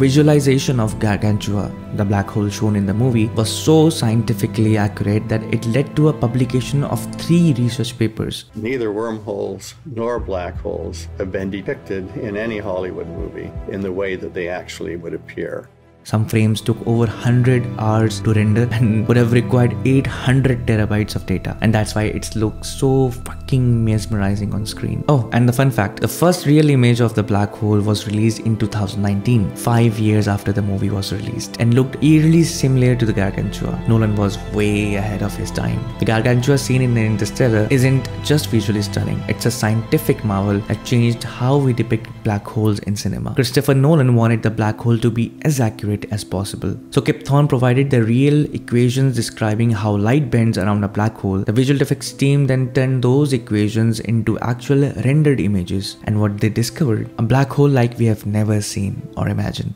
Visualization of Gargantua, the black hole shown in the movie, was so scientifically accurate that it led to a publication of three research papers. Neither wormholes nor black holes have been depicted in any Hollywood movie in the way that they actually would appear. Some frames took over 100 hours to render and would have required 800 terabytes of data. And that's why it looks so fucking mesmerizing on screen. Oh, and the fun fact, the first real image of the black hole was released in 2019, 5 years after the movie was released, and looked eerily similar to the Gargantua. Nolan was way ahead of his time. The Gargantua scene in Interstellar isn't just visually stunning, it's a scientific marvel that changed how we depict black holes in cinema. Christopher Nolan wanted the black hole to be as accurate accurate as possible. So Kip Thorne provided the real equations describing how light bends around a black hole. The visual effects team then turned those equations into actual rendered images and what they discovered, a black hole like we have never seen or imagined.